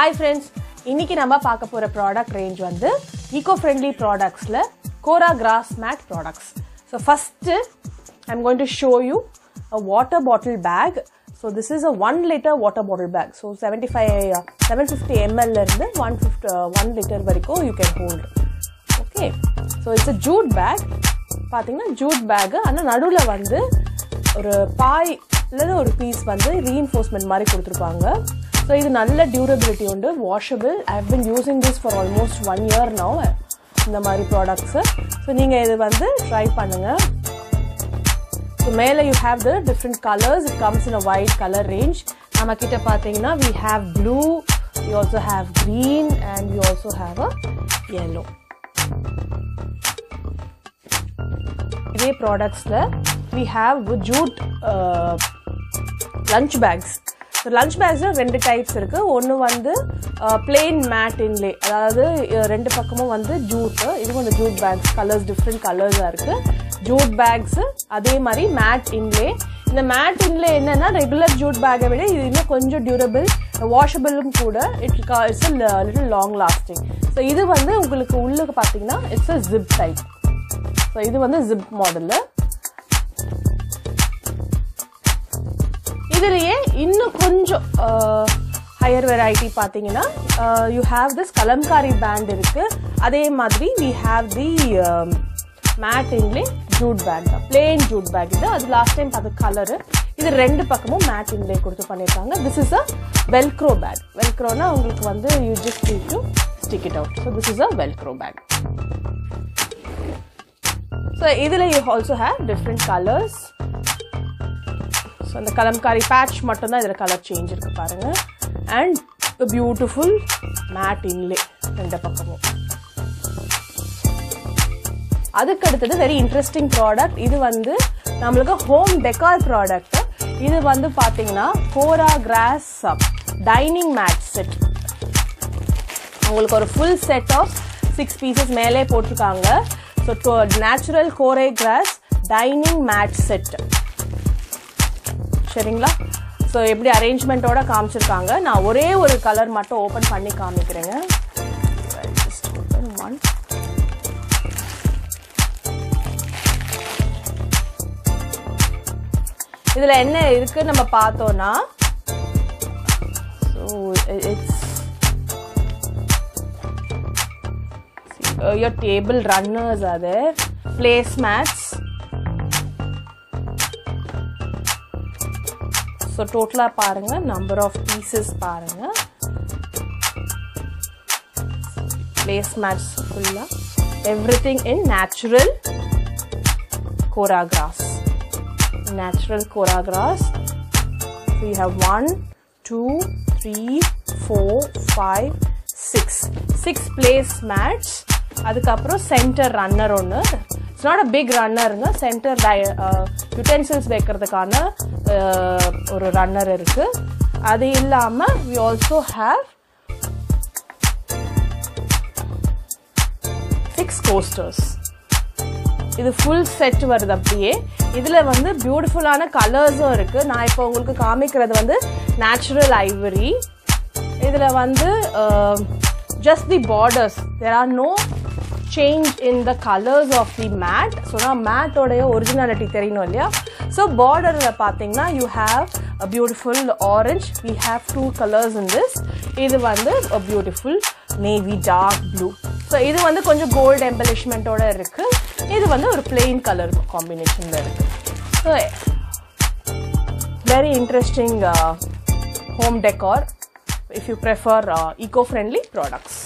Hi friends இன்னைக்கு நம்ம பார்க்க போற ப்ராடக்ட் ரேஞ்ச் வந்து eco friendly ப்ராடக்ட்ஸ்ல Kora grass mat products so first I'm going to show you a water bottle bag so this is a one litre water bottle bag so seventy five seven fifty எம்எல்ல இருந்து one fifty one litre வரைக்கும் you can hold okay so it's a jute bag பார்த்தீங்கன்னா jute bag ஆனால் நடுவில் வந்து ஒரு பாய் இல்லை ஒரு piece வந்து ரீஎன்ஃபோர்ஸ்மெண்ட் மாதிரி கொடுத்துருப்பாங்க. ஸோ இது நல்ல டியூரபிலிட்டி உண்டு washable I have been using this for almost one year no இந்த மாதிரி ப்ராடக்ட்ஸு ஸோ நீங்கள் இது வந்து ட்ரை பண்ணுங்கள் ஸோ மேலே you have the different colours it comes in a white colour range நம்ம கிட்ட பார்த்தீங்கன்னா we have blue we also have green and we also have a yellow இதே ப்ராடக்ட்ஸில் we have jute lunch bags so lunch பேக்ஸில் ரெண்டு types இருக்குது ஒன்று வந்து plain mat இன்லே அதாவது ரெண்டு பக்கமும் வந்து ஜூட்டு இது வந்து ஜூட் பேக்ஸ் கலர்ஸ் டிஃப்ரெண்ட் கலர்ஸாக இருக்குது ஜூட் பேக்ஸு அதே மாதிரி மேட் இன்லே இந்த மேட் இன்லே என்னென்னா ரெகுலர் ஜூட் பேக்கை விட இது இன்னும் கொஞ்சம் டியூரபிள் வாஷபிளும் கூட. It it's little long lasting so இது வந்து உங்களுக்கு உள்ளுக்கு பார்த்தீங்கன்னா it's a zip type so இது வந்து ஜிப் மாடலு இதுலயே இன்னும் கொஞ்சம் ஹையர் வெரைட்டி பார்த்தீங்கன்னா you have this Kalamkari band இருக்கு. அதே மாதிரி we have the mat inlay jute bag தான். பிளேன் ஜூட் பேக் இது. அது லாஸ்ட் டைம் பார்த்த கலரு இது ரெண்டு பக்கமும் மேட் இன்லே கொடுத்து பண்ணியிருக்காங்க this is a Velcro bag வெல்க்ரோனா உங்களுக்கு வந்து you just need to stick it out so this is a Velcro bag so இதில் you also have different colours so அந்த கலம்காரி பேட்ச் மட்டும்தான் இதில் கலர் சேஞ்ச் இருக்குது பாருங்கள் அண்ட் பியூட்டிஃபுல் மேட் இன்லே ரெண்டு பக்கமும். அதுக்கு அடுத்தது வெரி இன்ட்ரெஸ்டிங் ப்ராடக்ட் இது வந்து நம்மளுக்கு ஹோம் டெக்கார் ப்ராடக்ட் இது வந்து பார்த்தீங்கன்னா Kora grass dining mat set உங்களுக்கு ஒரு full set of six pieces மேலே போட்டிருக்காங்க. So natural Kora grass dining mat set சரிங்களா? ஸோ எப்படி அரேஞ்ச்மெண்ட்டோட காமிச்சிருக்காங்க. நான் ஒரே ஒரு கலர் மட்டும் ஓப்பன் பண்ணி காமிக்கிறேங்க. Just இதுல என்ன இருக்கு நம்ம பார்த்தோம்னா so it's uh, your table runners are there. Placemats so டோட்டலாக பாருங்க. நம்பர் ஆஃப் பீசஸ் பாருங்க. பிளேஸ் மேட்ச் ஃபுல்லாக everything in natural kora grass natural kora grass grass so how one two three four five six six placemats அதுக்கப்புறம் centre runner ஒன்று it's not a big ரன்னருங்க centre utensils வைக்கிறதுக்கான uh, ஒரு runner இருக்கு. அது இல்லாமல் we also have six coasters இது full set வருது அப்படியே. இதில் வந்து பியூட்டிஃபுல்லான கலர்ஸும் இருக்குது நான் இப்போ உங்களுக்கு காமிக்கிறது வந்து நேச்சுரல் ஐவரி இதில் வந்து just the borders there are no change in the colours of the mat so நான் மேட்டோடைய ஒரிஜினாலிட்டி தெரியணும் இல்லையா? ஸோ பார்டரில் பார்த்தீங்கன்னா you have a beautiful orange we have two colours in this இது வந்து a beautiful navy dark blue so இது வந்து கொஞ்சம் கோல்டு எம்பலிஷ்மெண்ட்டோட இருக்கு. இது வந்து ஒரு பிளெயின் கலர் காம்பினேஷனில் இருக்கு. So very interesting home decor if you prefer uh, eco-friendly products.